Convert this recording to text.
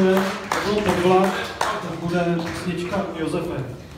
Děkuji. To byl podvlak, bude písnička Josefe.